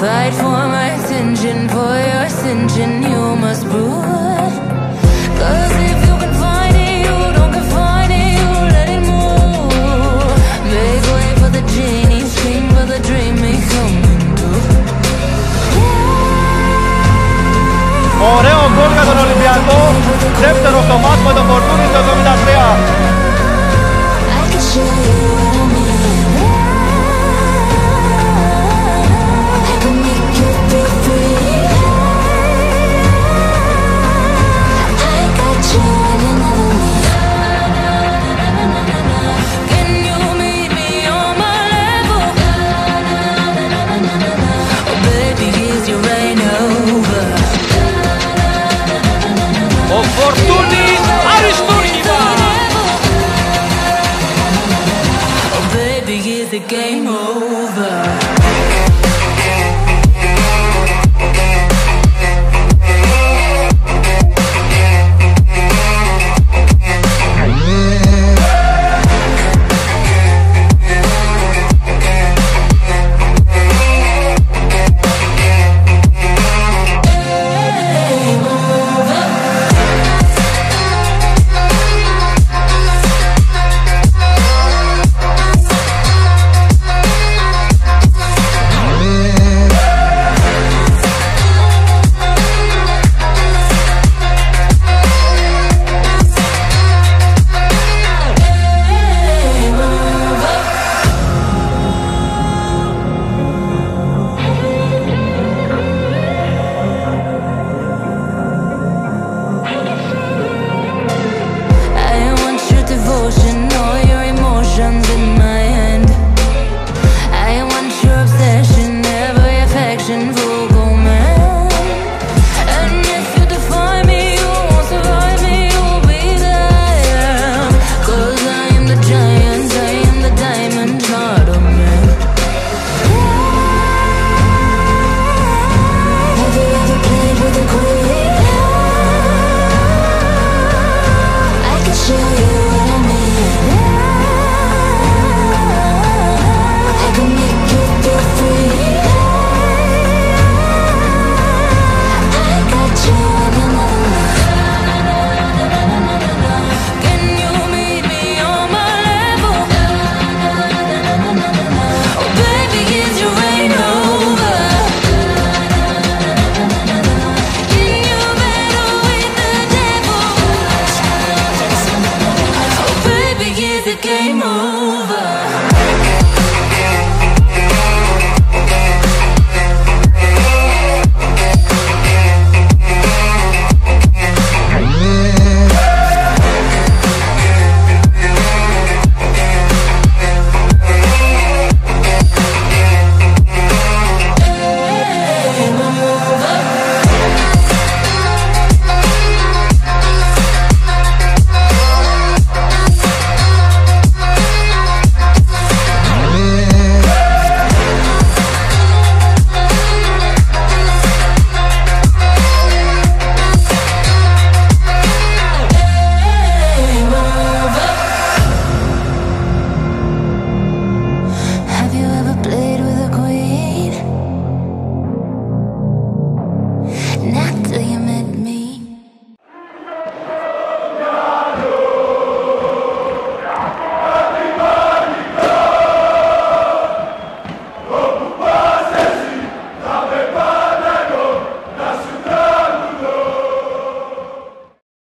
fight for my attention, for your ascension, you must prove. over. the game over.